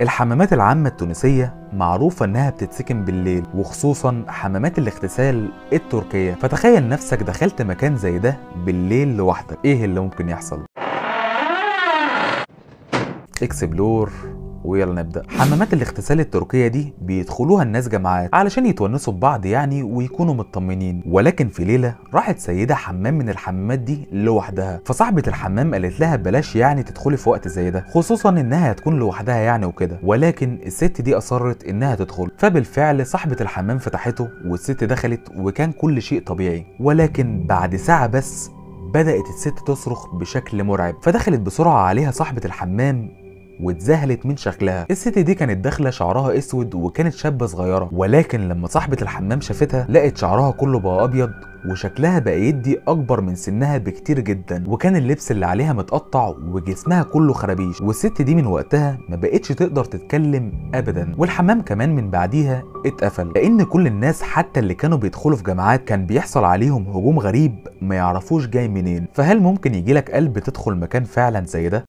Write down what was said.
الحمامات العامة التونسية معروفة إنها بتتسكن بالليل وخصوصا حمامات الاغتسال التركية. فتخيل نفسك دخلت مكان زي ده بالليل لوحدك. إيه اللي ممكن يحصل؟ اكسبلور ويلا نبدأ. حمامات الاغتسال التركية دي بيدخلوها الناس جماعات علشان يتونسوا ببعض يعني ويكونوا مطمنين. ولكن في ليلة راحت سيدة حمام من الحمامات دي لوحدها. فصاحبة الحمام قالت لها بلاش يعني تدخلي في وقت زي ده خصوصا إنها هتكون لوحدها يعني وكده. ولكن الست دي أصرت إنها تدخل. فبالفعل صاحبة الحمام فتحته والست دخلت وكان كل شيء طبيعي. ولكن بعد ساعة بس بدأت الست تصرخ بشكل مرعب. فدخلت بسرعة عليها صاحبة الحمام واتذهلت من شكلها. الست دي كانت داخلة شعرها أسود وكانت شابة صغيرة ولكن لما صاحبة الحمام شافتها لقت شعرها كله بقى أبيض وشكلها بقى يدي أكبر من سنها بكتير جدا. وكان اللبس اللي عليها متقطع وجسمها كله خرابيش. والست دي من وقتها ما بقتش تقدر تتكلم ابدا. والحمام كمان من بعديها اتقفل. لأن كل الناس حتى اللي كانوا بيدخلوا في جامعات كان بيحصل عليهم هجوم غريب ما يعرفوش جاي منين. فهل ممكن يجيلك قلب تدخل مكان فعلا زي ده؟